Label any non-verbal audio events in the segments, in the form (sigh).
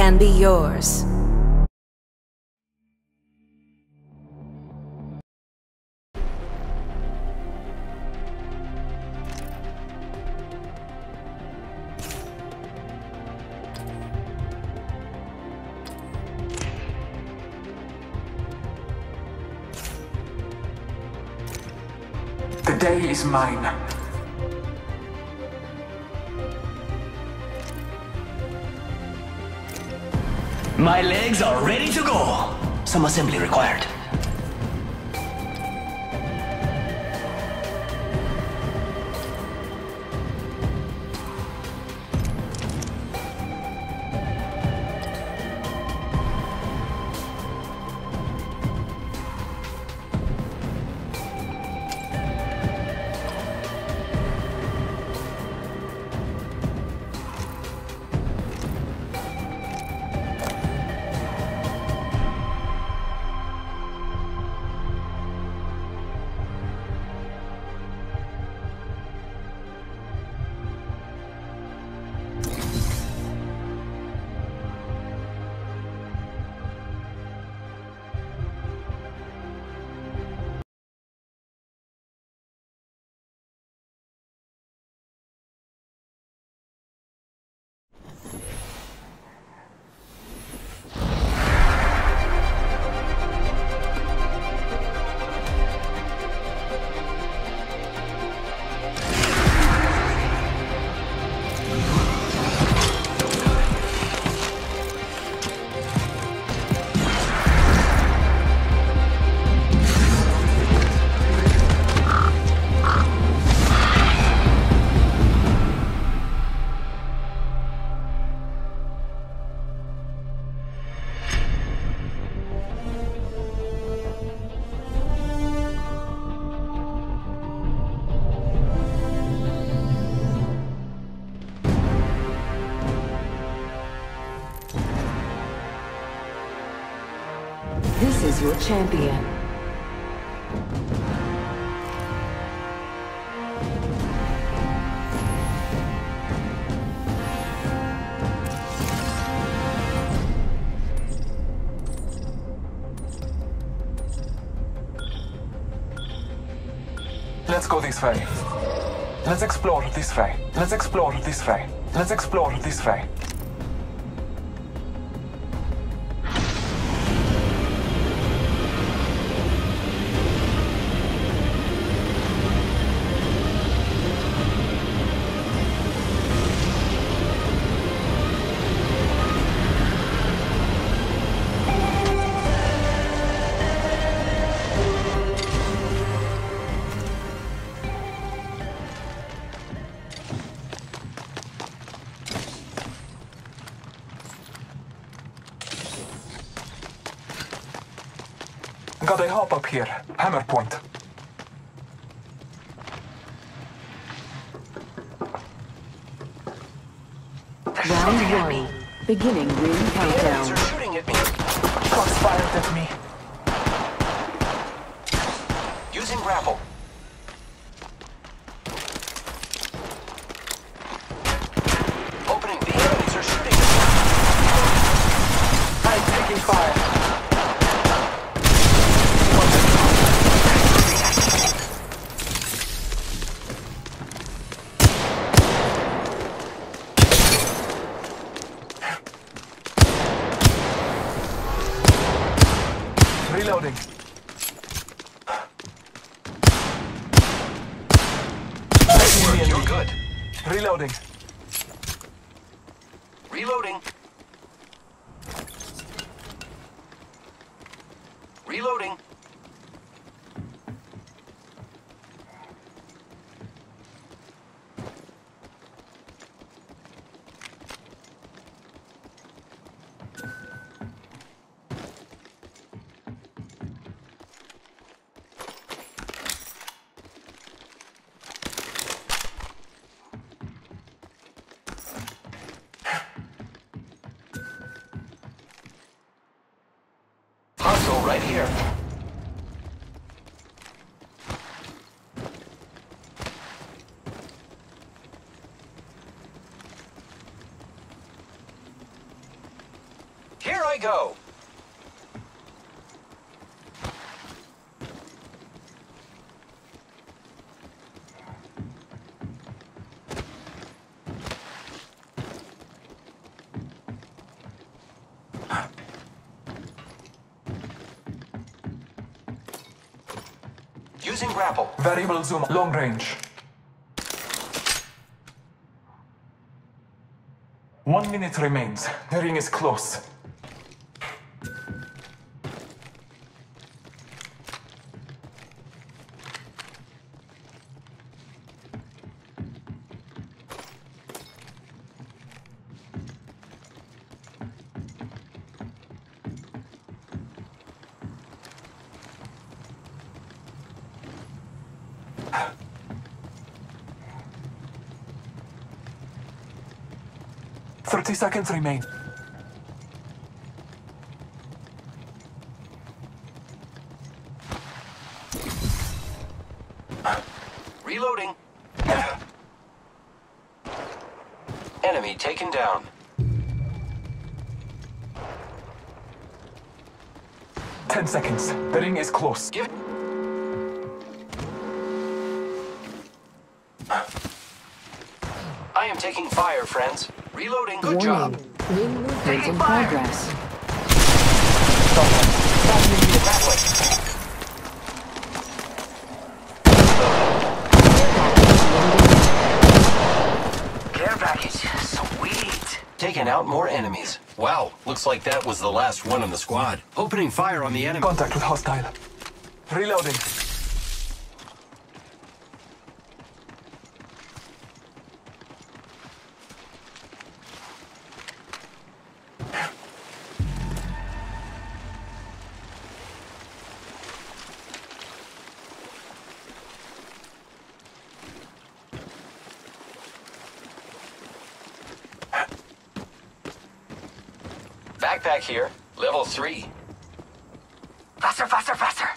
can be yours. The day is mine. My legs are ready to go. Some assembly required. Let's go this way. Let's explore this way. Let's explore this way. Let's explore this way. Got up here. Hammer point. Round one. Beginning ring countdown. are shooting at me. Shots fired at me. Using grapple. Opening. The enemies are shooting at me. I'm taking fire. Reloading. You're good. Reloading. Reloading. Reloading. Hostile right here I go. Using grapple. Variable zoom, long range. One minute remains. The ring is close. Thirty seconds remain. Reloading. Enemy taken down. Ten seconds. The ring is close. Give. Fire, friends. Reloading. Good job. Warning. Ring movement in progress. That way. Care package. Sweet. Taking out more enemies. Wow, looks like that was the last one in the squad. Opening fire on the enemy. Contact with hostile. Reloading. Backpack here. Level 3. Faster, faster, faster.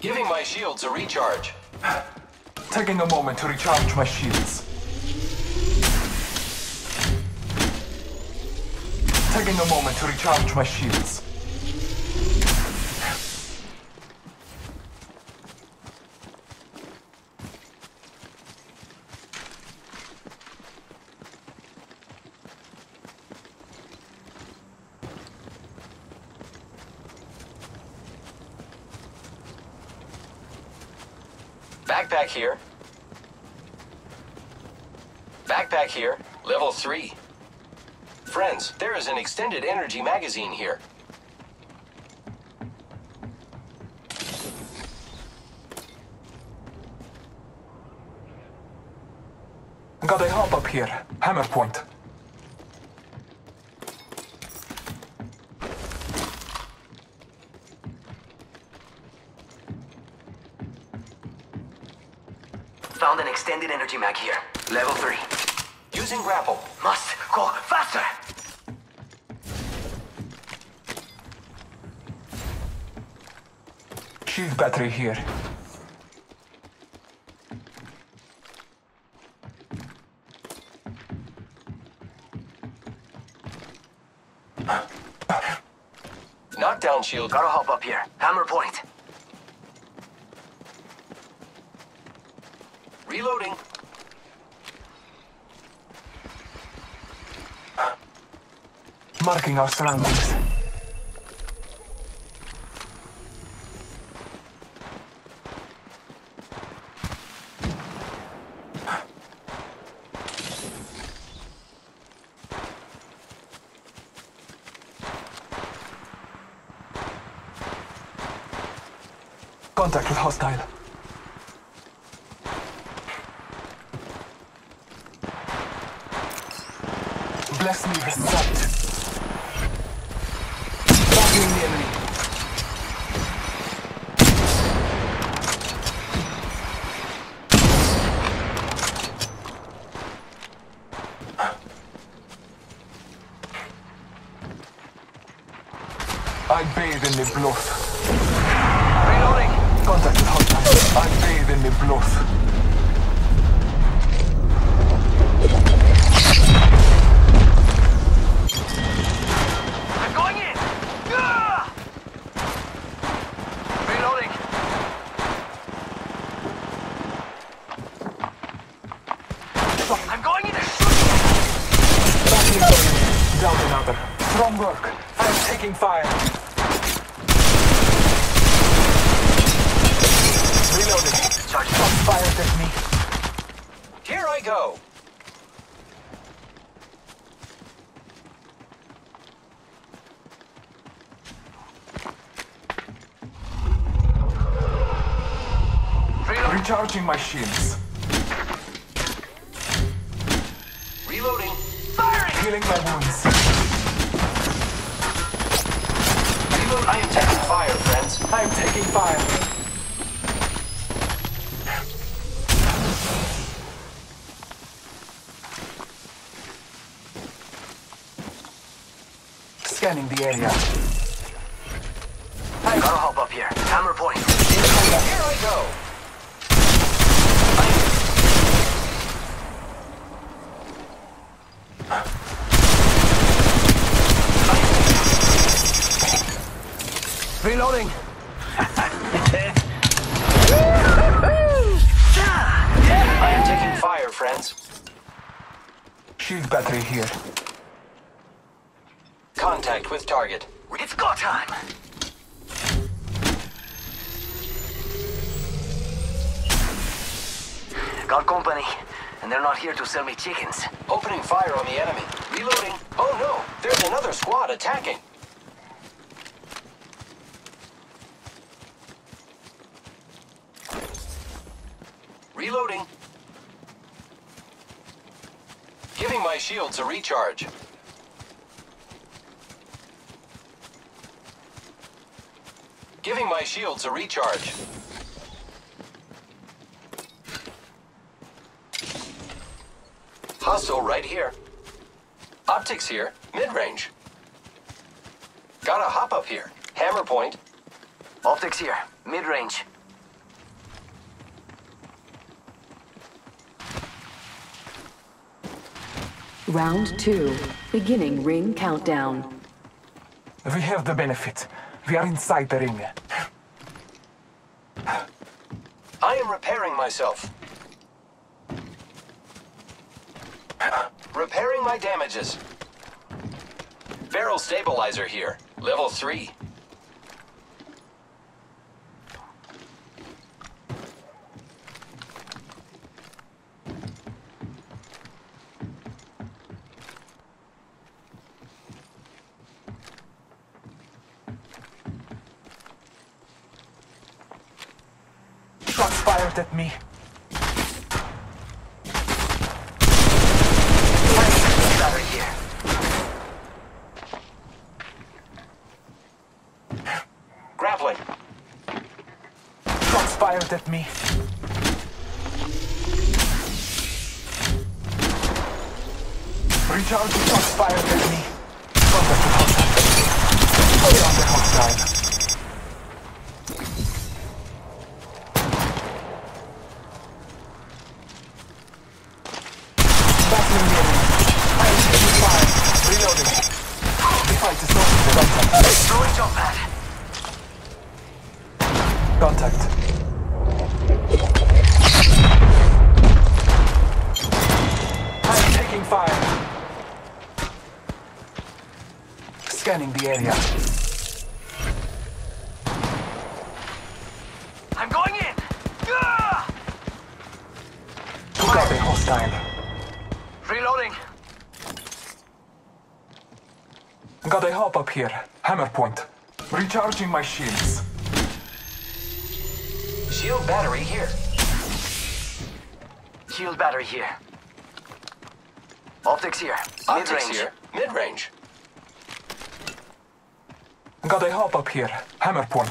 Giving my shields a recharge. Taking a moment to recharge my shields. Taking a moment to recharge my shields. Backpack here. Backpack here. Level 3. Friends, there is an extended energy magazine here. Got a hop up here. Hammer point. Found an extended energy mag here. Level 3. Using grapple. Must go faster. Shield battery here. Knockdown shield. Gotta hop up here. Hammer point. Reloading. Marking our surroundings. Contact with hostile. Bless me with sight. Battling the enemy. I bathe in the blood. Contact with hostile. I bathe in the blood. I'm going in. Ah! Reloading. I'm going in. Battling enemy. Down another. Strong work. I am taking fire. Reloading. Shots fired at me. Here I go. Recharging my shields. Reloading. Firing. Healing my wounds. Reload. I am taking fire, friends. I am taking fire. Scanning the area. I Gotta hop up here. Hammer point. Here I go. Reloading. (laughs) I am taking fire, friends. Shield battery here. Contact with target. It's go time. Got company, and they're not here to sell me chickens. Opening fire on the enemy. Reloading. Oh no, there's another squad attacking. Reloading. Giving my shields a recharge. Giving my shields a recharge. Hostile right here. Optics here, mid-range. Gotta hop up here. Hammer point. Optics here, mid-range. Round two. Beginning ring countdown. We have the benefit. We are inside the ring. I am repairing myself. repairing my damages. Barrel stabilizer here. Level 3. Shots fired at me. At me. Recharging shots fired at me. Contact with hostile. Beyond the hostile. Battling the enemy. I am taking fire. Reloading. The fight is not in the contact. Throwing jump pad. Contact. I am taking fire. Scanning the area. I'm going in! Took out a hostile. Reloading. Got a hop up here. Hammer point. Recharging my shields. Shield battery here. Shield battery here. Optics here, Optics mid-range. here. Mid-range. Got a hop up here. Hammer point.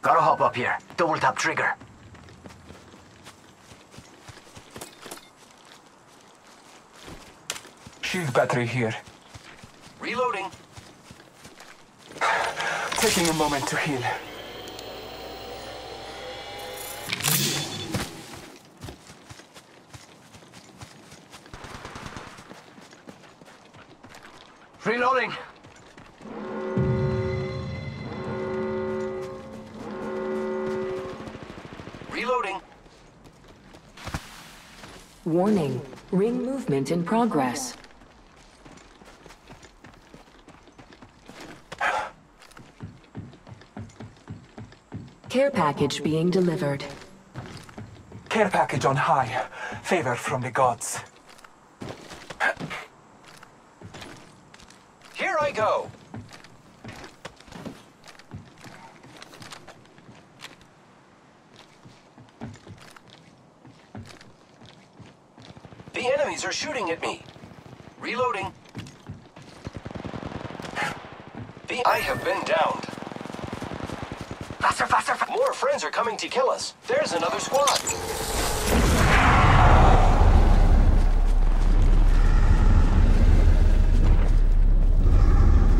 Gotta hop up here. Double tap trigger. Shield battery here. Reloading. Taking a moment to heal. Reloading. Reloading. Warning. Ring movement in progress. Care package being delivered. Care package on high. Favor from the gods. Here I go. The enemies are shooting at me. Reloading. The I have been downed. Faster, faster, faster. More friends are coming to kill us. There's another squad.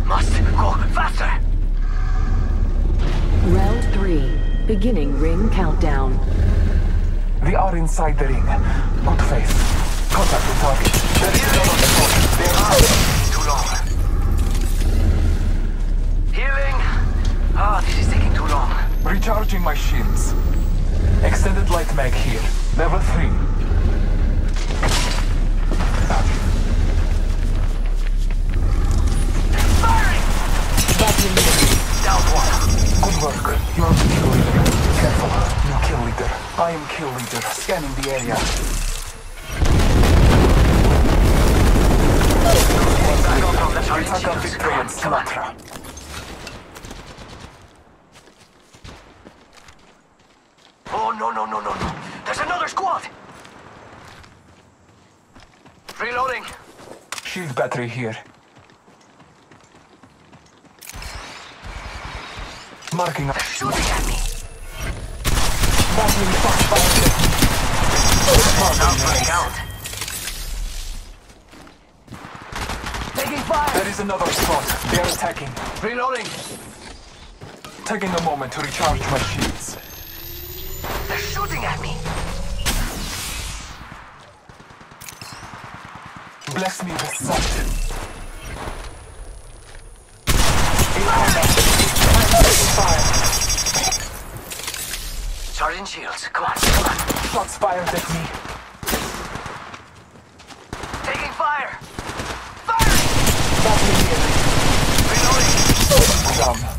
Must go faster. Round 3. Beginning ring countdown. We are inside the ring. Good face. Contact with target. There is another squad. They are Too long. Healing. Ah, this is taking too long. Recharging my shields. Extended light mag here. Level 3. Firing. Down one. Good work. The kill leader. Careful. Kill leader. I am kill leader. Scanning the area. On victory Come on, and come on. Sinatra. Oh, no, no, no, no, no. There's another squad. Reloading. Shield battery here. Marking They're shooting at me. battling. Now for the count. Taking fire. There is another spot. They are attacking. Reloading. Taking a moment to recharge my shields. Bless me with. Fire. Charging shields. Come on, come on. Shots fired at me. Taking fire. Fire. Battling Reloading. enemy. Down.